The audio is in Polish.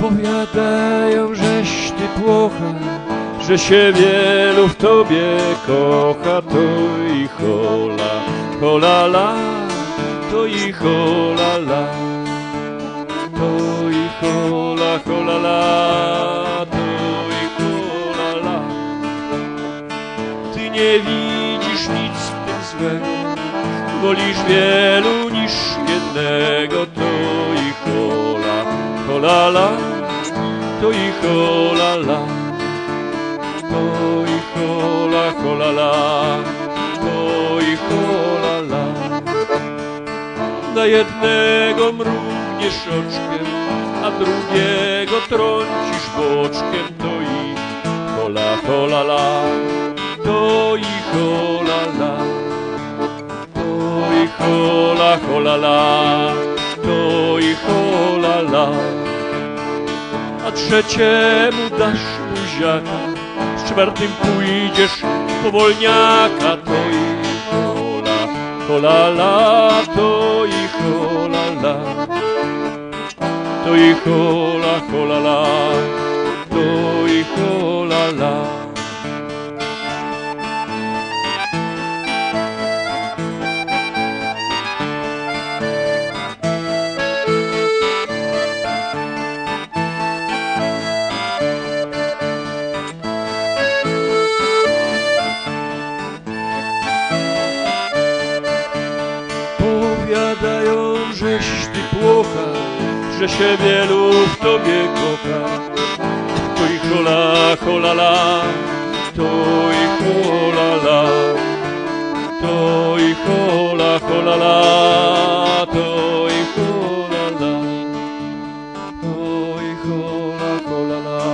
Powiadają, żeś ty płocha, że się wielu w tobie kocha, to i hola, hola la, to i hola la, to i hola, hola la, to i hola la. Ty nie widzisz nic w tym złego, wolisz wielu niż jednego, to i hola, hola la, to i hola la, to Na jednego mrugniesz oczkiem, a drugiego trącisz boczkiem, to i hola, hola la, to i hola la, to i hola, hola la, to i hola la. A trzeciemu dasz buziaka, z czwartym pójdziesz powolniaka, to i hola, hola la, hola, hola la, to i hola la. Powiadają, żeś ty płocha, że się wielu w Tobie kocha. To ich rola, holala, to ich holala, to ich hola, holala, to ich holala, to ich hola, holala.